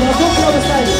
get a slide as well. Don't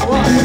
我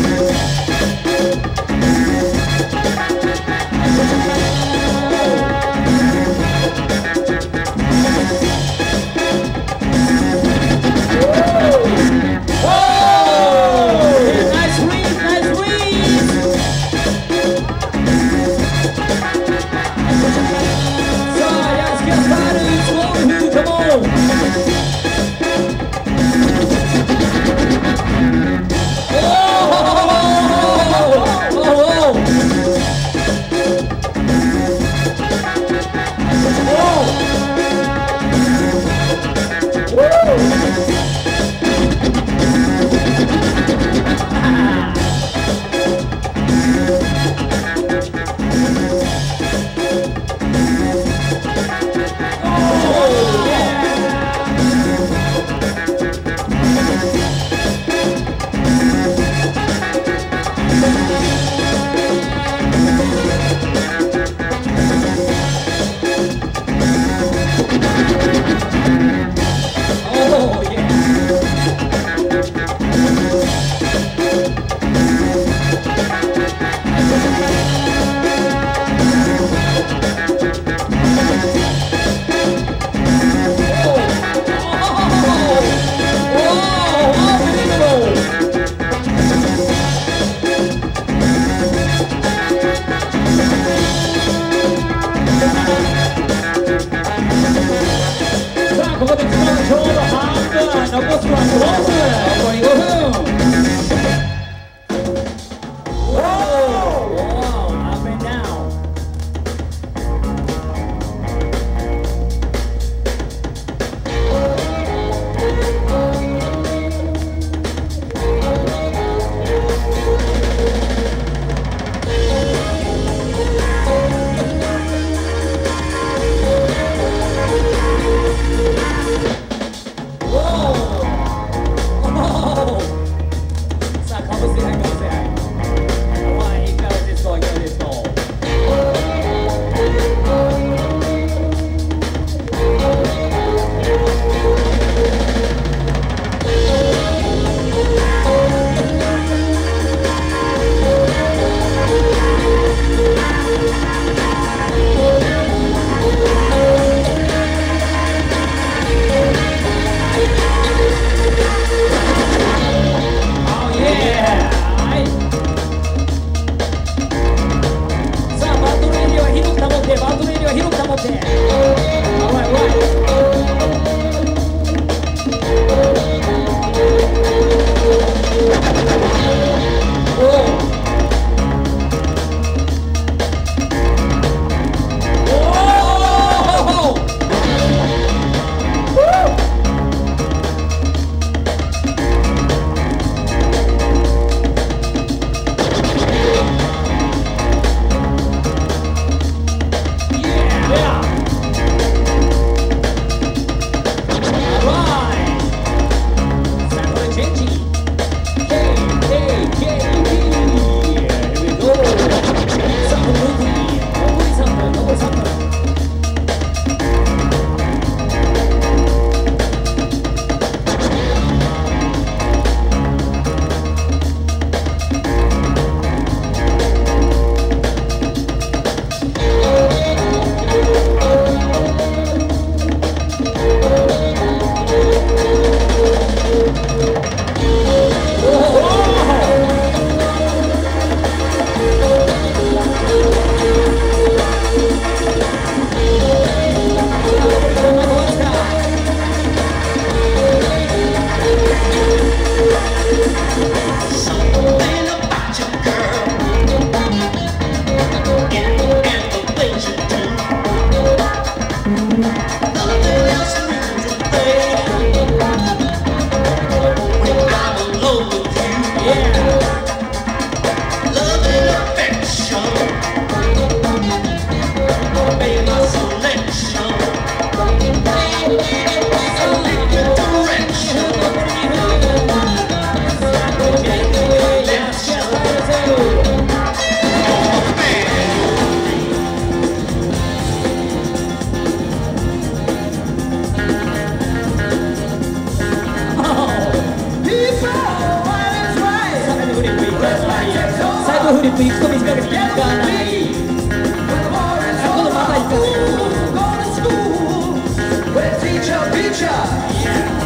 Reach out.